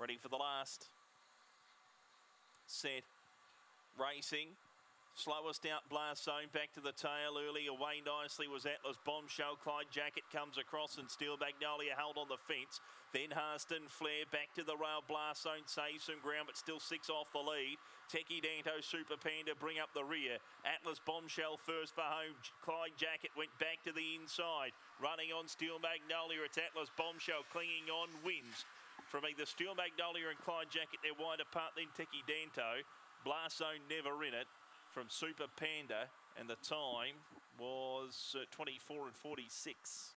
Ready for the last. Set. Racing. Slowest out blast zone back to the tail early. Away nicely was Atlas Bombshell. Clyde Jacket comes across and Steel Magnolia held on the fence. Then Harston Flair back to the rail blast zone. Saves some ground but still six off the lead. Techie Danto Super Panda bring up the rear. Atlas Bombshell first for home. Clyde Jacket went back to the inside. Running on Steel Magnolia. It's Atlas Bombshell clinging on wins. From either Steel Magnolia and Clyde Jacket, they're wide apart. Then Techie Danto. Blast zone never in it from Super Panda, and the time was uh, 24 and 46.